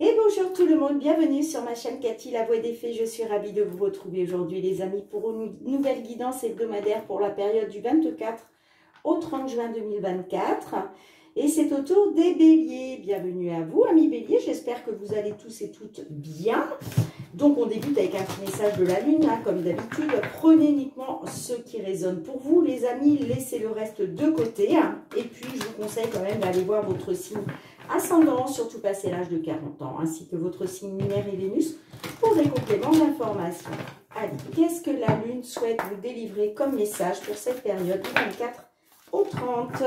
Et bonjour tout le monde, bienvenue sur ma chaîne Cathy La Voix des Fées. Je suis ravie de vous retrouver aujourd'hui les amis pour une nouvelle guidance hebdomadaire pour la période du 24 au 30 juin 2024. Et c'est au tour des béliers. Bienvenue à vous amis béliers, j'espère que vous allez tous et toutes bien. Donc on débute avec un message de la lune, hein, comme d'habitude. Prenez uniquement ce qui résonne pour vous. Les amis, laissez le reste de côté. Hein. Et puis je vous conseille quand même d'aller voir votre signe ascendant, surtout passé l'âge de 40 ans, ainsi que votre signe lunaire et Vénus pour des compléments d'information. Allez, qu'est-ce que la Lune souhaite vous délivrer comme message pour cette période du 24 au 30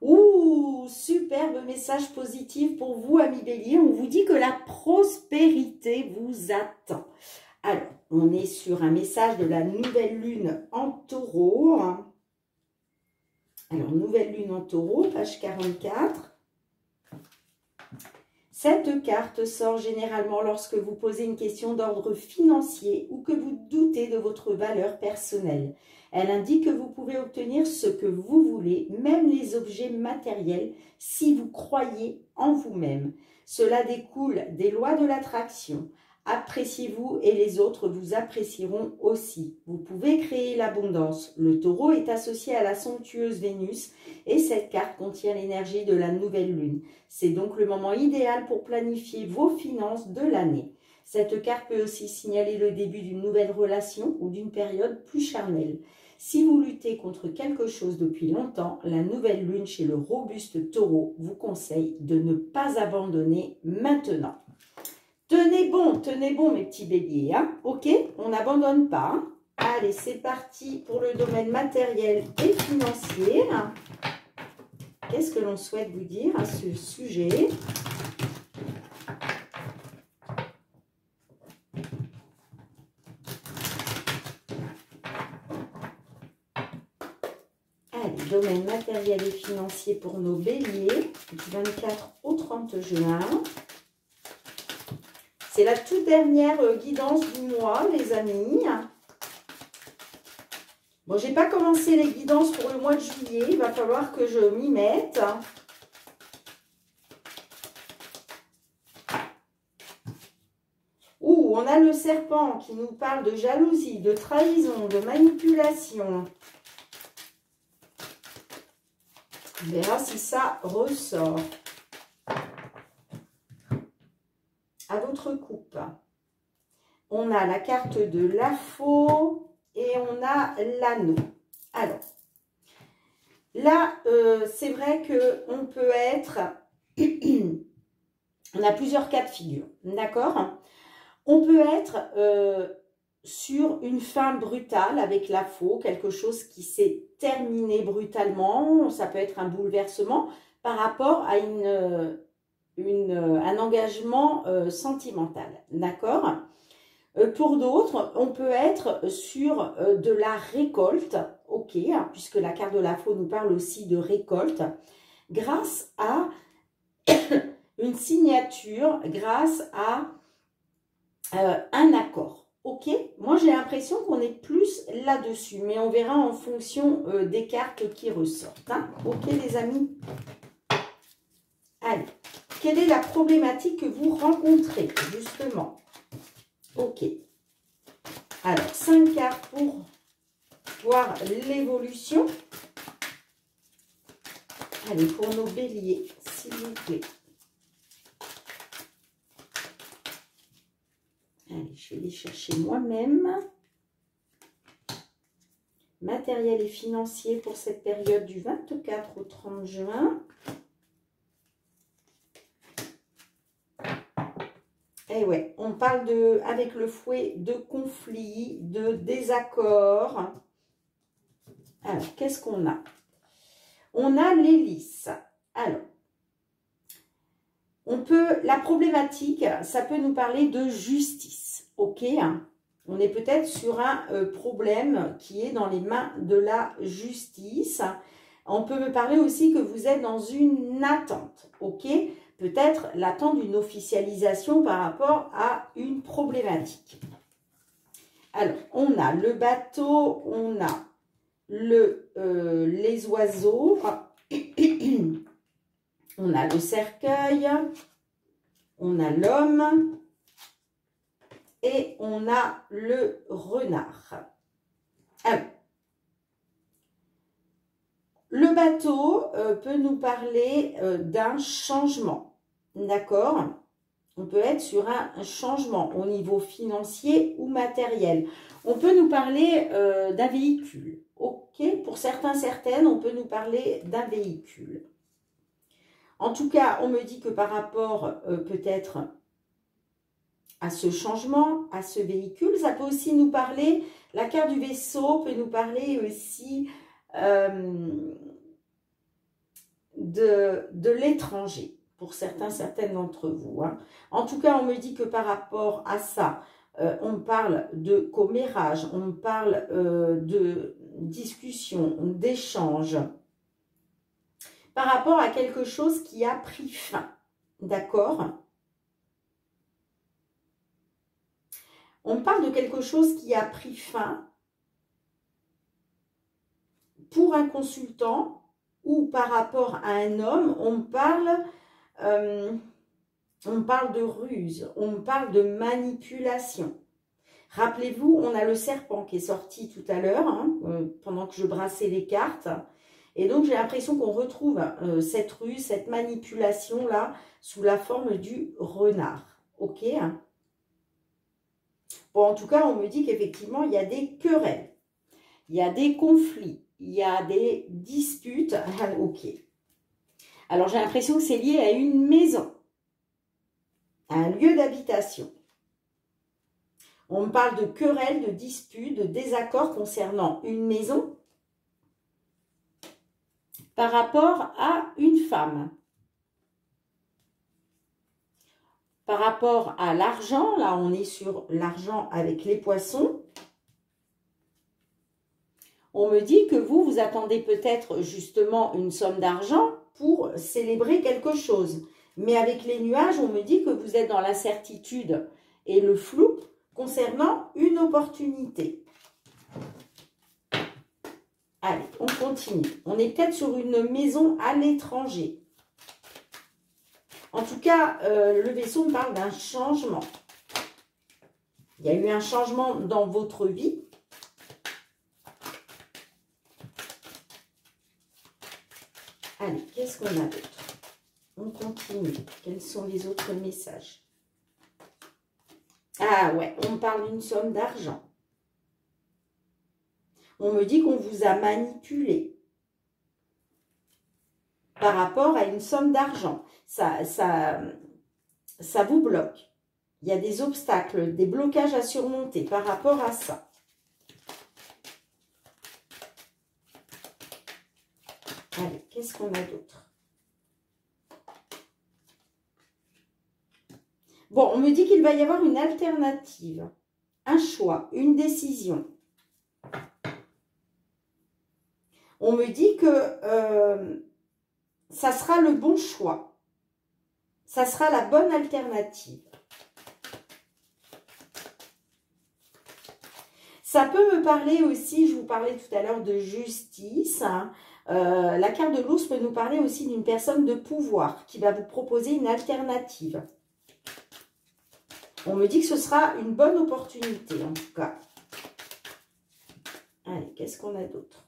Ouh, superbe message positif pour vous, amis bélier. On vous dit que la prospérité vous attend. Alors, on est sur un message de la nouvelle lune en taureau. Alors, nouvelle lune en taureau, page 44. Cette carte sort généralement lorsque vous posez une question d'ordre financier ou que vous doutez de votre valeur personnelle. Elle indique que vous pouvez obtenir ce que vous voulez, même les objets matériels, si vous croyez en vous-même. Cela découle des lois de l'attraction. Appréciez-vous et les autres vous apprécieront aussi. Vous pouvez créer l'abondance. Le taureau est associé à la somptueuse Vénus et cette carte contient l'énergie de la nouvelle lune. C'est donc le moment idéal pour planifier vos finances de l'année. Cette carte peut aussi signaler le début d'une nouvelle relation ou d'une période plus charnelle. Si vous luttez contre quelque chose depuis longtemps, la nouvelle lune chez le robuste taureau vous conseille de ne pas abandonner maintenant. Tenez bon, tenez bon mes petits béliers, hein ok On n'abandonne pas. Hein. Allez, c'est parti pour le domaine matériel et financier. Qu'est-ce que l'on souhaite vous dire à ce sujet? Allez, domaine matériel et financier pour nos béliers, du 24 au 30 juin. C'est la toute dernière euh, guidance du mois, les amis. Bon, j'ai pas commencé les guidances pour le mois de juillet. Il va falloir que je m'y mette. Ouh, on a le serpent qui nous parle de jalousie, de trahison, de manipulation. On verra si ça ressort. À votre coupe. On a la carte de la faux et on a l'anneau. Alors, là, euh, c'est vrai qu'on peut être... on a plusieurs cas de figure, d'accord? On peut être euh, sur une fin brutale avec la faux, quelque chose qui s'est terminé brutalement. Ça peut être un bouleversement par rapport à une euh, un engagement euh, sentimental. D'accord? Euh, Pour d'autres, on peut être sur de la récolte, ok, hein, puisque la carte de la faux nous parle aussi de récolte, grâce à une signature, grâce à un accord. Ok, moi j'ai l'impression qu'on est plus là-dessus, mais on verra en fonction des cartes qui ressortent. Hein. Ok les amis? Quelle est la problématique que vous rencontrez, justement Ok. Alors, 5 cartes pour voir l'évolution. Allez, pour nos béliers, s'il vous plaît. Allez, je vais les chercher moi-même. Matériel et financier pour cette période du 24 au 30 juin. Eh ouais, on parle de, avec le fouet de conflits, de désaccords. Alors, qu'est-ce qu'on a? On a l'hélice. Alors, on peut, la problématique, ça peut nous parler de justice, ok On est peut-être sur un euh, problème qui est dans les mains de la justice. On peut me parler aussi que vous êtes dans une attente, ok? Peut-être l'attente d'une officialisation par rapport à une problématique. Alors, on a le bateau, on a le, euh, les oiseaux, On a le cercueil, on a l'homme et on a le renard. Alors, le bateau euh, peut nous parler euh, d'un changement, d'accord? On peut être sur un, changement au niveau financier ou matériel. On peut nous parler euh, d'un véhicule, ok? Pour certains, certaines, on peut nous parler d'un véhicule. En tout cas, on me dit que par rapport peut-être à ce changement, à ce véhicule, ça peut aussi nous parler, la carte du vaisseau peut nous parler aussi de, l'étranger, pour certains, certaines d'entre vous. Hein. En tout cas, on me dit que par rapport à ça, euh, on parle de commérage, on parle euh, de discussion, d'échange, par rapport à quelque chose qui a pris fin. D'accord? On parle de quelque chose qui a pris fin pour un consultant ou par rapport à un homme, on parle, euh, on parle de ruse, on parle de manipulation. Rappelez-vous, on a le serpent qui est sorti tout à l'heure, hein, pendant que je brassais les cartes. Et donc, j'ai l'impression qu'on retrouve euh, cette ruse, cette manipulation-là, sous la forme du renard. OK Bon, en tout cas, on me dit qu'effectivement, il y a des querelles. Il y a des conflits il y a des disputes. Ok. Alors, j'ai l'impression que c'est lié à une maison, à un lieu d'habitation. On me parle de querelles, de disputes, de désaccords concernant une maison par rapport à une femme. Par rapport à l'argent, là on est sur l'argent avec les poissons on me dit que vous, vous attendez peut-être justement une somme d'argent pour célébrer quelque chose. Mais avec les nuages, on me dit que vous êtes dans l'incertitude et le flou concernant une opportunité. Allez, on continue. On est peut-être sur une maison à l'étranger. En tout cas, euh, le vaisseau me parle d'un changement. Il y a eu un changement dans votre vie. Allez, qu'est-ce qu'on a d'autre? On continue. Quels sont les autres messages? Ah ouais, on parle d'une somme d'argent. On me dit qu'on vous a manipulé par rapport à une somme d'argent. Ça, vous bloque. Il y a des obstacles, des blocages à surmonter par rapport à ça. Allez, qu'est-ce qu'on a d'autre? Bon, on me dit qu'il va y avoir une alternative, un choix, une décision. On me dit que euh, ça sera le bon choix. Ça sera la bonne alternative. Ça peut me parler aussi, je vous parlais tout à l'heure de justice, hein, euh, la carte de l'ours peut nous parler aussi d'une personne de pouvoir qui va vous proposer une alternative. On me dit que ce sera une bonne opportunité en tout cas. Allez, qu'est-ce qu'on a d'autre?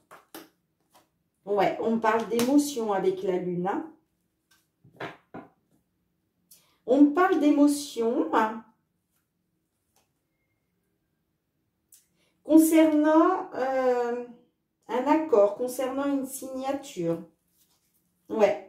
Ouais, on parle d'émotion avec la lune. Hein. On parle d'émotion hein. Concernant... Euh, un accord concernant une signature. Ouais.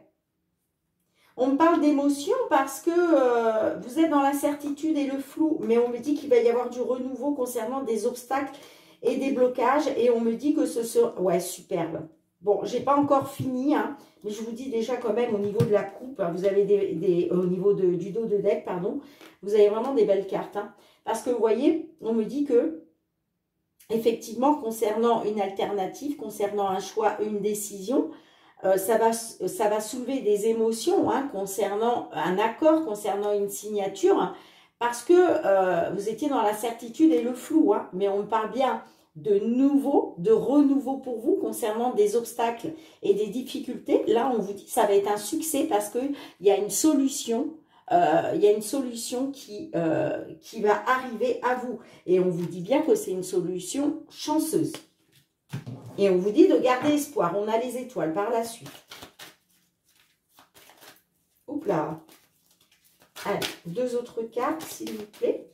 On me parle d'émotion parce que euh, vous êtes dans l'incertitude et le flou, mais on me dit qu'il va y avoir du renouveau concernant des obstacles et des blocages, et on me dit que ce sera... Ouais, superbe. Bon, j'ai pas encore fini, hein, mais je vous dis déjà quand même au niveau de la coupe, hein, vous avez des, au niveau de, du dos de deck, pardon, vous avez vraiment des belles cartes. Hein. parce que vous voyez, on me dit que effectivement, concernant une alternative, concernant un choix, une décision, euh, ça, va, ça va soulever des émotions hein, concernant un accord, concernant une signature, parce que euh, vous étiez dans la certitude et le flou. Hein, mais on parle bien de nouveau, de renouveau pour vous concernant des obstacles et des difficultés. Là, on vous dit ça va être un succès parce qu'il y a une solution euh, il y a une solution qui, euh, qui va arriver à vous. Et on vous dit bien que c'est une solution chanceuse. Et on vous dit de garder espoir. On a les étoiles par la suite. Oups là. Allez, deux autres cartes, s'il vous plaît.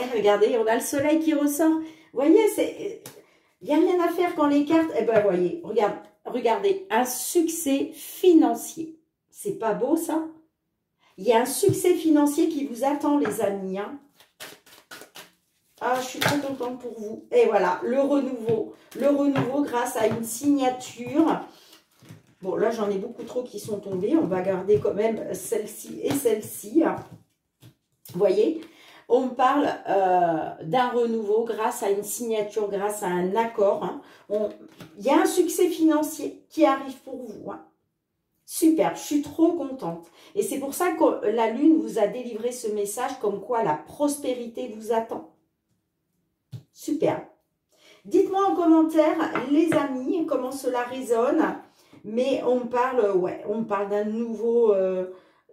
Et eh, regardez, on a le soleil qui ressort. Vous voyez, il n'y a rien à faire quand les cartes... Eh ben, voyez, regarde, regardez, un succès financier. C'est pas beau, ça? Il y a un succès financier qui vous attend, les amis. Hein. ah, je suis trop contente pour vous. Et voilà, le renouveau. Le renouveau grâce à une signature. Bon, là, j'en ai beaucoup trop qui sont tombés. On va garder quand même celle-ci et celle-ci. Vous voyez? On parle euh, d'un renouveau grâce à une signature, grâce à un accord. Hein. Il y a un succès financier qui arrive pour vous. Hein. Super, je suis trop contente. Et c'est pour ça que la Lune vous a délivré ce message comme quoi la prospérité vous attend. Super. Dites-moi en commentaire, les amis, comment cela résonne. Mais on parle, on parle d'un nouveau, euh,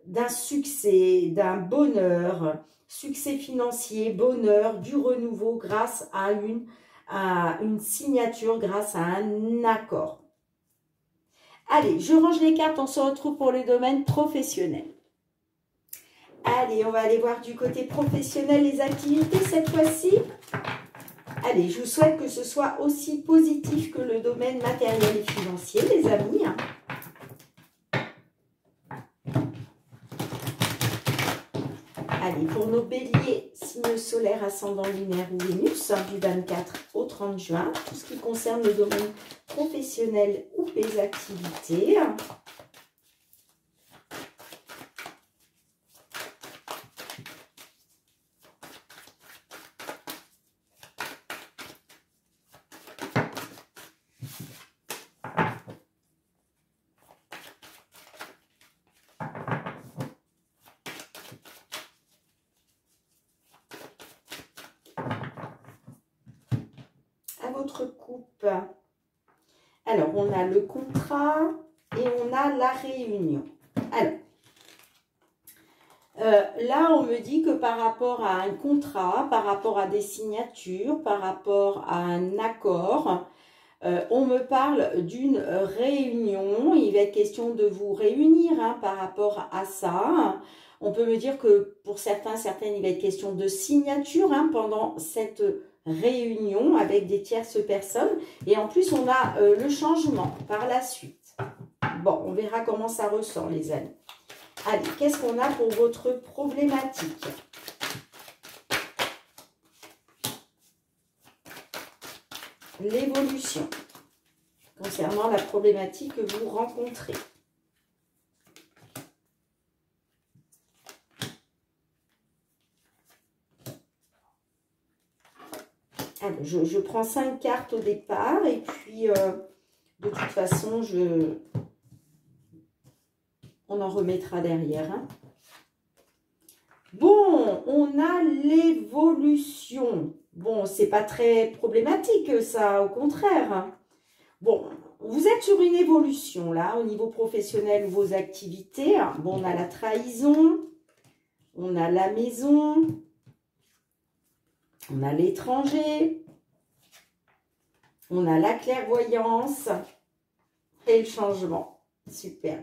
d'un succès, d'un bonheur, succès financier, bonheur, du renouveau grâce à une, à une signature, grâce à un accord. Allez, je range les cartes, on se retrouve pour le domaine professionnel. Allez, on va aller voir du côté professionnel les activités cette fois-ci. Allez, je vous souhaite que ce soit aussi positif que le domaine matériel et financier, les amis. Allez, pour nos béliers, signe solaire, ascendant lunaire ou Vénus, du 24 au 30 juin, tout ce qui concerne le domaine professionnel ou les activités. coupe. Alors, on a le contrat et on a la réunion. Alors, euh, là, on me dit que par rapport à un contrat, par rapport à des signatures, par rapport à un accord, euh, on me parle d'une réunion. Il va être question de vous réunir hein, par rapport à ça. On peut me dire que pour certains, certaines, il va être question de signature hein, pendant cette réunion avec des tierces personnes. Et en plus, on a euh, le changement par la suite. Bon, on verra comment ça ressort, les amis. Allez, qu'est-ce qu'on a pour votre problématique? L'évolution concernant la problématique que vous rencontrez. Je, prends cinq cartes au départ et puis euh, de toute façon, on en remettra derrière. Hein. Bon, on a l'évolution. Bon, c'est pas très problématique ça, au contraire. Bon, vous êtes sur une évolution là, au niveau professionnel, vos activités. Bon, on a la trahison, on a la maison, on a l'étranger. On a la clairvoyance et le changement. Super.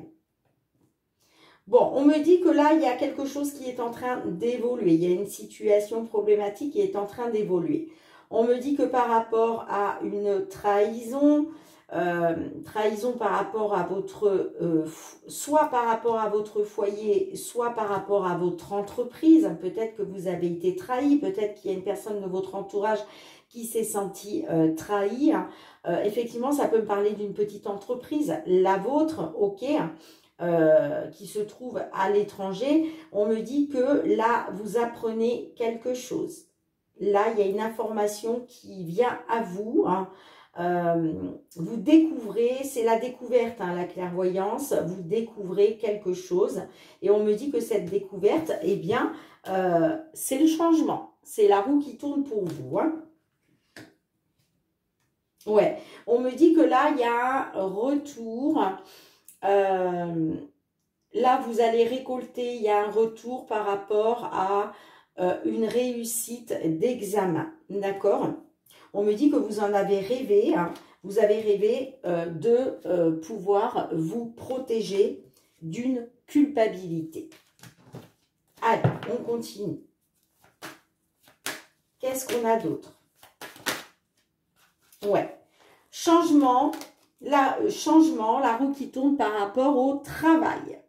Bon, on me dit que là, il y a quelque chose qui est en train d'évoluer. Il y a une situation problématique qui est en train d'évoluer. On me dit que par rapport à une trahison, euh, trahison par rapport à votre, euh, soit par rapport à votre foyer, soit par rapport à votre entreprise. Peut-être que vous avez été trahi, peut-être qu'il y a une personne de votre entourage qui s'est senti euh, trahi. effectivement, ça peut me parler d'une petite entreprise, la vôtre, ok, qui se trouve à l'étranger. On me dit que là, vous apprenez quelque chose. Là, il y a une information qui vient à vous. Hein, euh, vous découvrez, c'est la découverte, hein, la clairvoyance, vous découvrez quelque chose. Et on me dit que cette découverte, eh bien, euh, c'est le changement. C'est la roue qui tourne pour vous. Hein. Ouais, on me dit que là, il y a un retour. Euh, là, vous allez récolter, il y a un retour par rapport à une réussite d'examen. D'accord? On me dit que vous en avez rêvé, hein. vous avez rêvé euh, de euh, pouvoir vous protéger d'une culpabilité. Allez, on continue. Qu'est-ce qu'on a d'autre? Ouais. Changement, euh, changement, la roue qui tourne par rapport au travail.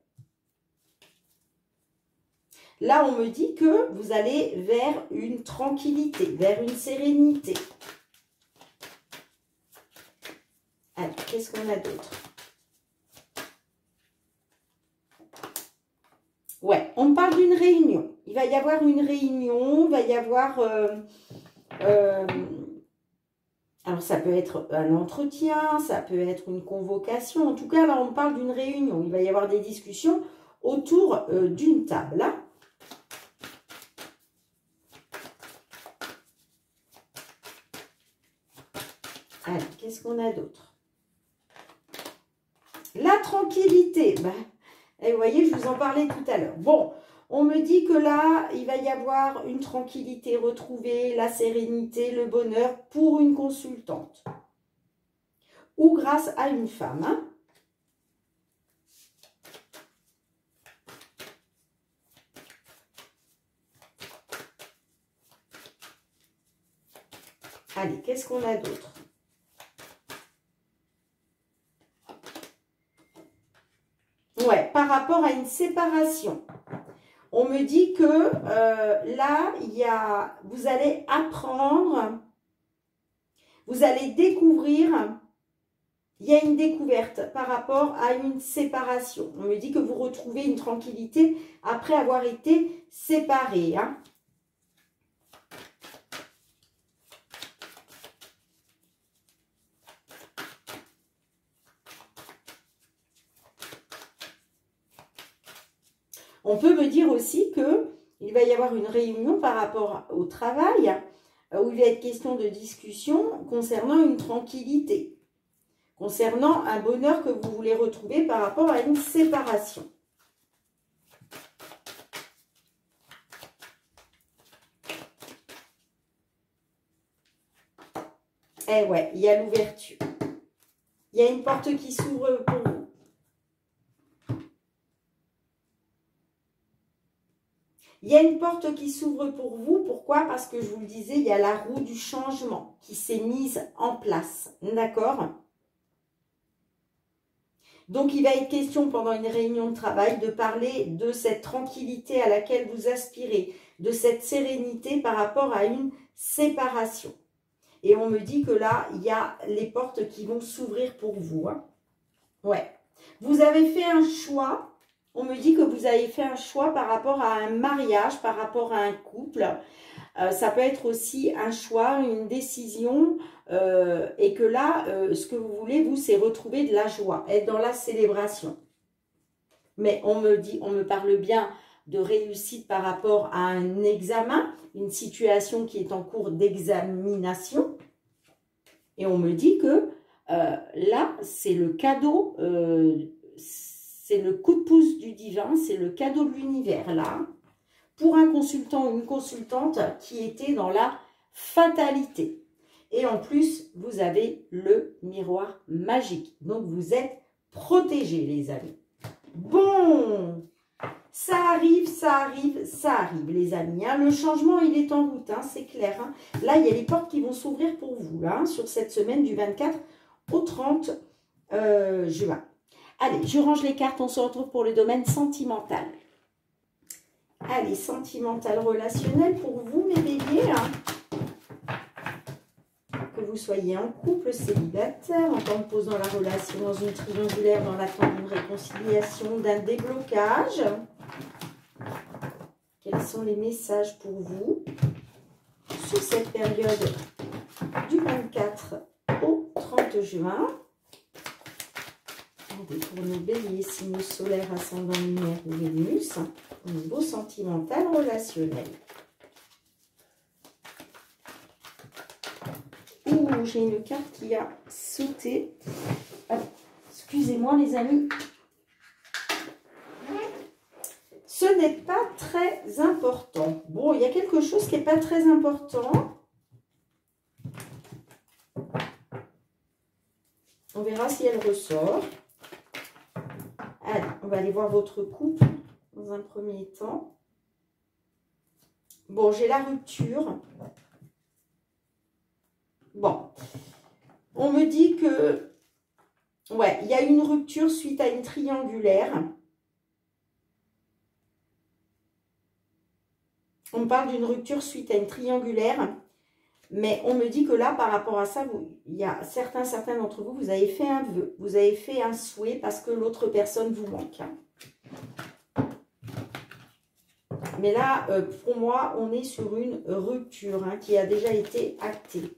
Là, on me dit que vous allez vers une tranquillité, vers une sérénité. Alors, qu'est-ce qu'on a d'autre? Ouais, on parle d'une réunion. Il va y avoir une réunion, il va y avoir... Euh, euh, alors, ça peut être un entretien, ça peut être une convocation. En tout cas, là, on parle d'une réunion. Il va y avoir des discussions autour euh, d'une table. Hein. Qu'on a d'autre? La tranquillité. Ben, et vous voyez, je vous en parlais tout à l'heure. Bon, on me dit que là, il va y avoir une tranquillité retrouvée, la sérénité, le bonheur pour une consultante. Ou grâce à une femme. Hein. Allez, qu'est-ce qu'on a d'autre Ouais, par rapport à une séparation. On me dit que euh, là, il y a, vous allez apprendre, vous allez découvrir, il y a une découverte par rapport à une séparation. On me dit que vous retrouvez une tranquillité après avoir été séparés. Hein. On peut me dire aussi que il va y avoir une réunion par rapport au travail euh, où il va être question de discussion concernant une tranquillité, concernant un bonheur que vous voulez retrouver par rapport à une séparation. Eh ouais, il y a l'ouverture. Il y a une porte qui s'ouvre pour vous. Il y a une porte qui s'ouvre pour vous. Pourquoi? Parce que je vous le disais, il y a la roue du changement qui s'est mise en place. D'accord? Donc, il va être question pendant une réunion de travail de parler de cette tranquillité à laquelle vous aspirez, de cette sérénité par rapport à une séparation. Et on me dit que là, il y a les portes qui vont s'ouvrir pour vous. Hein. Ouais. Vous avez fait un choix on me dit que vous avez fait un choix par rapport à un mariage, par rapport à un couple. Euh, ça peut être aussi un choix, une décision, euh, et que là, euh, ce que vous voulez, vous, c'est retrouver de la joie, être dans la célébration. Mais on me dit, on me parle bien de réussite par rapport à un examen, une situation qui est en cours d'examination. Et on me dit que là, c'est le cadeau c'est le coup de pouce du divin, c'est le cadeau de l'univers là, pour un consultant ou une consultante qui était dans la fatalité. Et en plus, vous avez le miroir magique. Donc, vous êtes protégés, les amis. Bon, ça arrive, ça arrive, ça arrive, les amis. Hein. Le changement, il est en route, hein, c'est clair. Hein. Là, il y a les portes qui vont s'ouvrir pour vous, là, sur cette semaine du 24 au 30 euh, juin. Allez, je range les cartes, on se retrouve pour le domaine sentimental. Allez, sentimental relationnel pour vous, mes béliers. Hein. Que vous soyez en couple, célibataire, en temps de pause dans la relation, dans une triangulaire, dans l'attente d'une réconciliation, d'un déblocage. Quels sont les messages pour vous sur cette période du 24 au 30 juin? Pour nos béliers, signe solaire, ascendant lumière ou Vénus, au niveau sentimental, relationnel. Ouh, j'ai une carte qui a sauté. Excusez-moi les amis. Ce n'est pas très important. Bon, il y a quelque chose qui n'est pas très important. On verra si elle ressort. On va aller voir votre couple dans un premier temps. Bon, j'ai la rupture. Bon, on me dit que, ouais, il y a une rupture suite à une triangulaire. On parle d'une rupture suite à une triangulaire. Mais on me dit que là, par rapport à ça, il y a certains, certains d'entre vous, vous avez fait un vœu, vous avez fait un souhait parce que l'autre personne vous manque. Mais là, euh, pour moi, on est sur une rupture hein, qui a déjà été actée.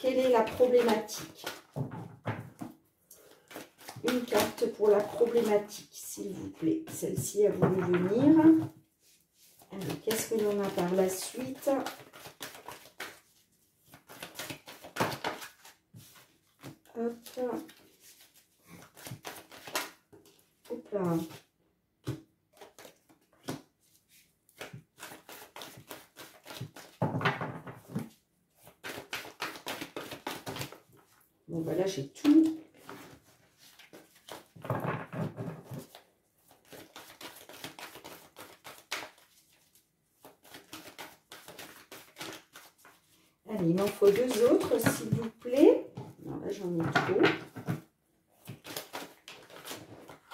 quelle est la problématique? Une carte pour la problématique, s'il vous plaît. Celle-ci a voulu venir qu'est-ce que l'on a par la suite Hop. Hop là. Bon, voilà, j'ai tout il m'en faut deux autres, s'il vous plaît. Non, là, j'en ai trop.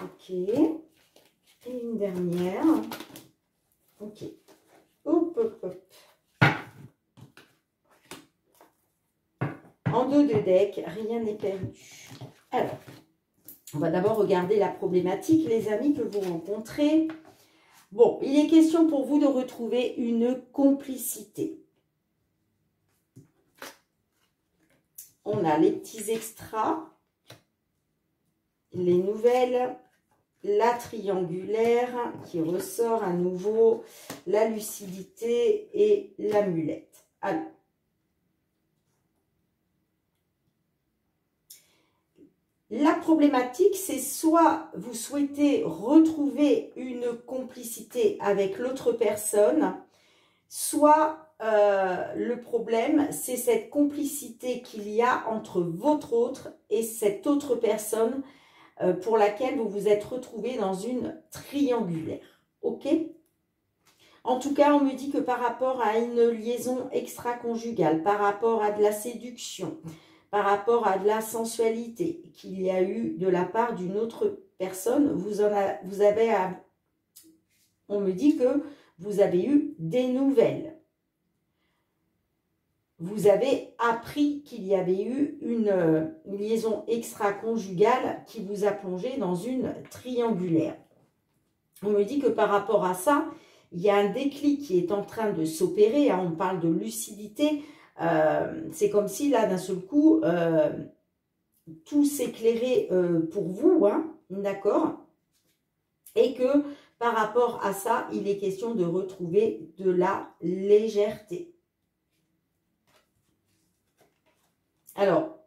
Ok. Et une dernière. Ok. Hop, hop, hop. En dos de deck, rien n'est perdu. Alors, on va d'abord regarder la problématique, les amis que vous rencontrez. Bon, il est question pour vous de retrouver une complicité. On a les petits extras, les nouvelles, la triangulaire qui ressort à nouveau, la lucidité et l'amulette. Alors, La problématique, c'est soit vous souhaitez retrouver une complicité avec l'autre personne, soit euh, le problème, c'est cette complicité qu'il y a entre votre autre et cette autre personne euh, pour laquelle vous vous êtes retrouvé dans une triangulaire. Ok? En tout cas, on me dit que par rapport à une liaison extra-conjugale, par rapport à de la séduction, par rapport à de la sensualité qu'il y a eu de la part d'une autre personne, vous, en vous avez... on me dit que vous avez eu des nouvelles vous avez appris qu'il y avait eu une, liaison extra-conjugale qui vous a plongé dans une triangulaire. On me dit que par rapport à ça, il y a un déclic qui est en train de s'opérer. Hein. on parle de lucidité. Euh, c'est comme si là, d'un seul coup, euh, tout s'éclairait euh, pour vous, hein, d'accord? Et que par rapport à ça, il est question de retrouver de la légèreté. Alors,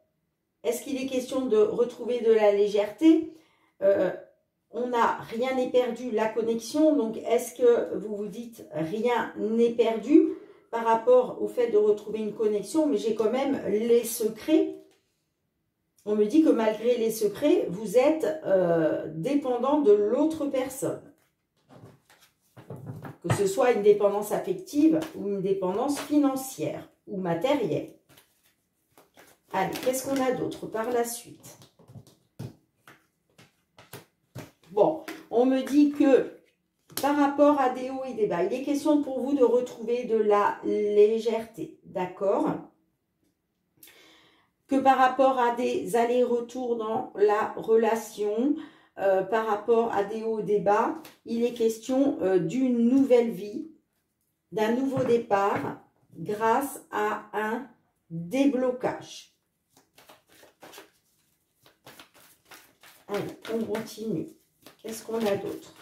est-ce qu'il est question de retrouver de la légèreté? Euh, On n'a rien n'est perdu, la connexion. Donc, est-ce que vous vous dites rien n'est perdu par rapport au fait de retrouver une connexion? Mais j'ai quand même les secrets. On me dit que malgré les secrets, vous êtes euh, dépendant de l'autre personne. Que ce soit une dépendance affective ou une dépendance financière ou matérielle. Allez, qu'est-ce qu'on a d'autre par la suite? Bon, on me dit que par rapport à des hauts et des bas, il est question pour vous de retrouver de la légèreté, d'accord? Que par rapport à des allers-retours dans la relation, euh, par rapport à des hauts et des bas, il est question euh, d'une nouvelle vie, d'un nouveau départ grâce à un déblocage. Allez, on continue. Qu'est-ce qu'on a d'autre?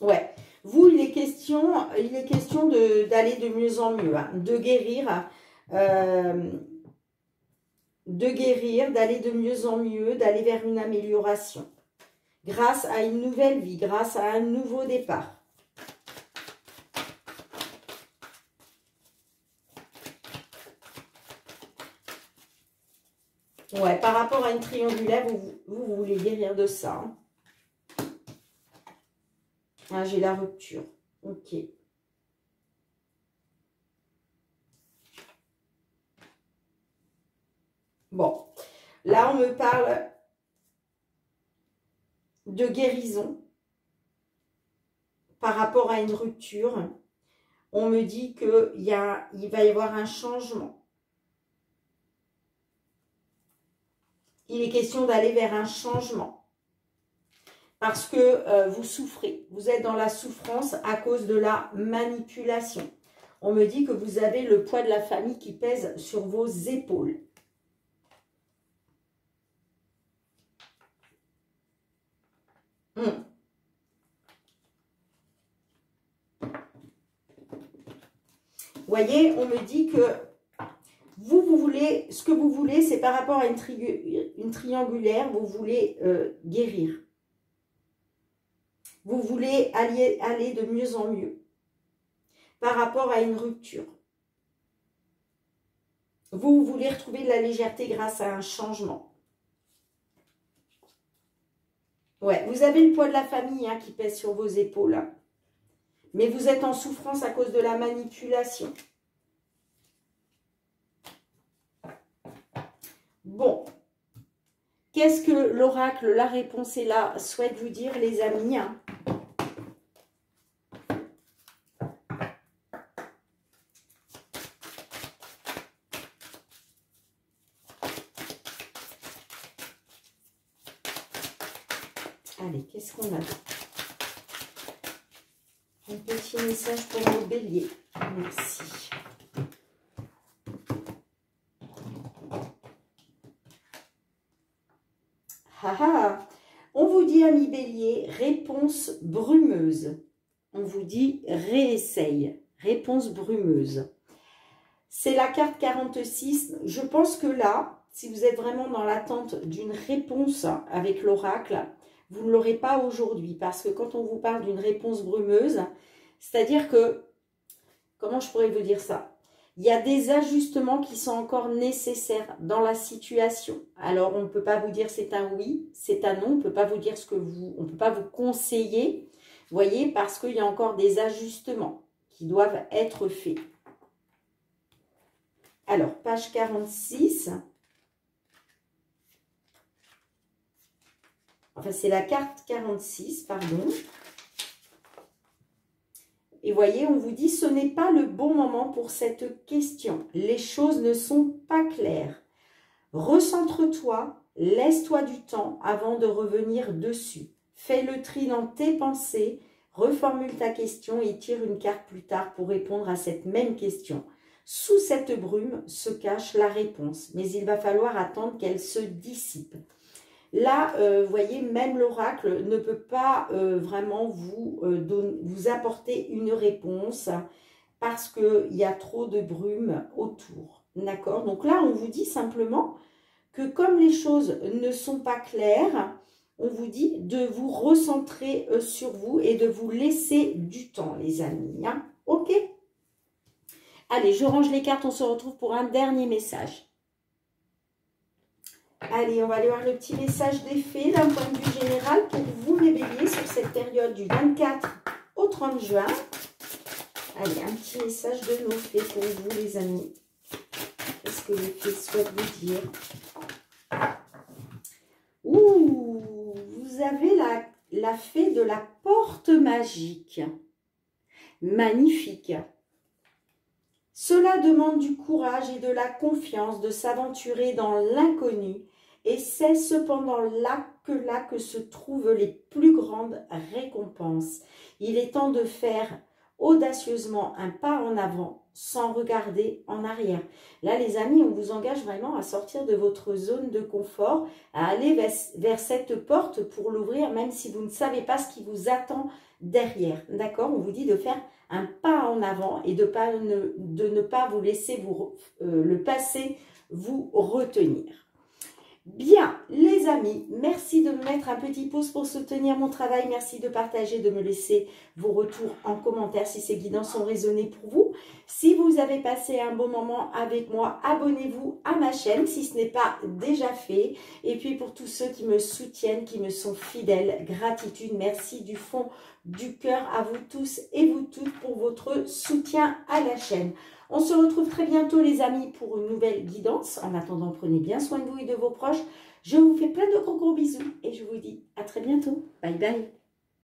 Ouais. Vous, il est question, d'aller de, mieux en mieux, hein. de guérir, euh, de guérir, d'aller de mieux en mieux, d'aller vers une amélioration, grâce à une nouvelle vie, grâce à un nouveau départ. Ouais, par rapport à une triangulaire, vous, voulez guérir de ça. Hein. Ah, j'ai la rupture. Ok. Bon. Là, on me parle de guérison par rapport à une rupture. On me dit qu'il il va y avoir un changement. Il est question d'aller vers un changement parce que euh, vous souffrez. Vous êtes dans la souffrance à cause de la manipulation. On me dit que vous avez le poids de la famille qui pèse sur vos épaules. Hmm. voyez, on me dit que vous, vous voulez, ce que vous voulez, c'est par rapport à une, triangulaire, vous voulez euh, guérir. Vous voulez aller, de mieux en mieux par rapport à une rupture. Vous, voulez retrouver de la légèreté grâce à un changement. Ouais, vous avez le poids de la famille hein, qui pèse sur vos épaules. Hein. Mais vous êtes en souffrance à cause de la manipulation. Bon, Qu'est-ce que l'oracle, la réponse est là, souhaite vous dire, les amis hein? Allez, qu'est-ce qu'on a? Un petit message pour le bélier. Merci. Ah, ah. On vous dit, ami bélier, réponse brumeuse. On vous dit, réessaye. Réponse brumeuse. C'est la carte 46. Je pense que là, si vous êtes vraiment dans l'attente d'une réponse avec l'oracle, vous ne l'aurez pas aujourd'hui. Parce que quand on vous parle d'une réponse brumeuse, c'est-à-dire que, comment je pourrais vous dire ça? Il y a des ajustements qui sont encore nécessaires dans la situation. Alors, on ne peut pas vous dire c'est un oui, c'est un non. On ne peut pas vous dire ce que vous... On ne peut pas vous conseiller, voyez, parce qu'il y a encore des ajustements qui doivent être faits. Alors, page 46. Enfin, c'est la carte 46, pardon. Et voyez, on vous dit, ce n'est pas le bon moment pour cette question. Les choses ne sont pas claires. Recentre-toi, laisse-toi du temps avant de revenir dessus. Fais le tri dans tes pensées, reformule ta question et tire une carte plus tard pour répondre à cette même question. Sous cette brume se cache la réponse, mais il va falloir attendre qu'elle se dissipe. Là, euh, vous voyez, même l'oracle ne peut pas euh, vraiment vous, euh, vous apporter une réponse parce qu'il y a trop de brume autour. D'accord? Donc là, on vous dit simplement que comme les choses ne sont pas claires, on vous dit de vous recentrer sur vous et de vous laisser du temps, les amis. Hein ok? Allez, je range les cartes, on se retrouve pour un dernier message. Allez, on va aller voir le petit message d'effet d'un point de vue général pour vous les béliers sur cette période du 24 au 30 juin. Allez, un petit message de nos fées pour vous les amis. Qu'est-ce que les fées souhaitent vous dire? Ouh, vous avez la fée de la porte magique. Magnifique. Cela demande du courage et de la confiance de s'aventurer dans l'inconnu et c'est cependant là que là que se trouvent les plus grandes récompenses. Il est temps de faire audacieusement un pas en avant sans regarder en arrière. Là, les amis, on vous engage vraiment à sortir de votre zone de confort, à aller vers, cette porte pour l'ouvrir, même si vous ne savez pas ce qui vous attend derrière. D'accord? On vous dit de faire un pas en avant et de, ne, pas vous laisser euh, le passé vous retenir. Bien, les amis, merci de me mettre un petit pouce pour soutenir mon travail. Merci de partager, de me laisser vos retours en commentaire si ces guidances ont résonné pour vous. Si vous avez passé un bon moment avec moi, abonnez-vous à ma chaîne si ce n'est pas déjà fait. Et puis pour tous ceux qui me soutiennent, qui me sont fidèles, gratitude, merci du fond du cœur à vous tous et vous toutes pour votre soutien à la chaîne. On se retrouve très bientôt les amis pour une nouvelle guidance. En attendant, prenez bien soin de vous et de vos proches. Je vous fais plein de gros gros bisous et je vous dis à très bientôt. Bye bye.